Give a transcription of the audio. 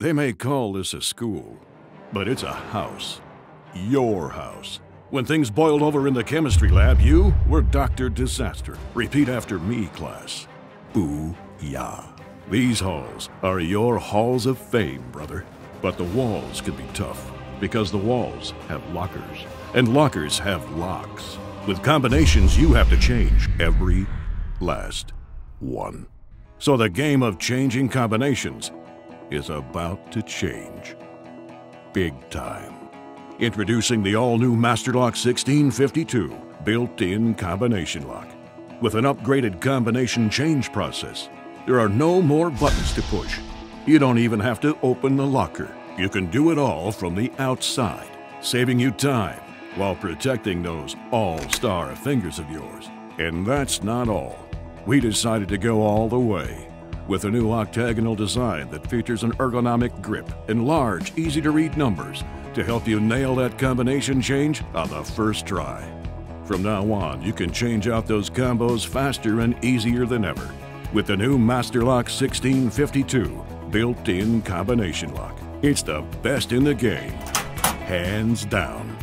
They may call this a school, but it's a house. Your house. When things boiled over in the chemistry lab, you were Dr. Disaster. Repeat after me, class. Boo-yah. These halls are your halls of fame, brother. But the walls can be tough, because the walls have lockers, and lockers have locks. With combinations, you have to change every last one. So the game of changing combinations is about to change. Big time. Introducing the all-new Master Lock 1652 built-in combination lock. With an upgraded combination change process, there are no more buttons to push. You don't even have to open the locker. You can do it all from the outside, saving you time while protecting those all-star fingers of yours. And that's not all. We decided to go all the way with a new octagonal design that features an ergonomic grip and large, easy-to-read numbers to help you nail that combination change on the first try. From now on, you can change out those combos faster and easier than ever with the new Master Lock 1652 built-in combination lock. It's the best in the game, hands down.